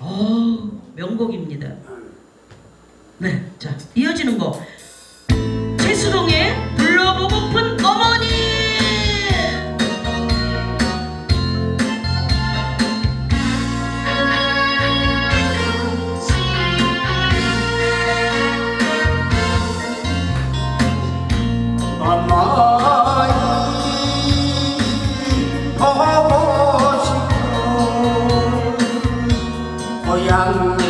어, 명곡입니다. 네, 자 이어지는 거 최수동의 olhar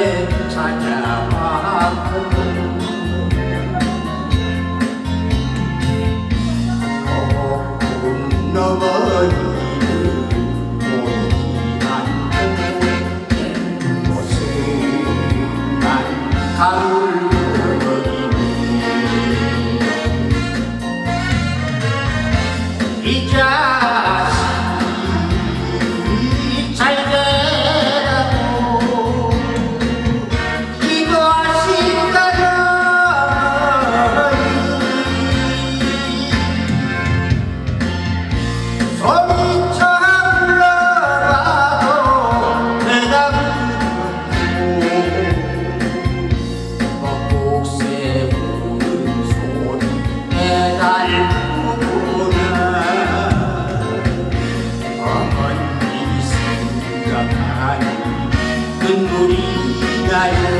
bên xa nhà hoa thương còn cùng nó mới Yeah. 눈물이 나요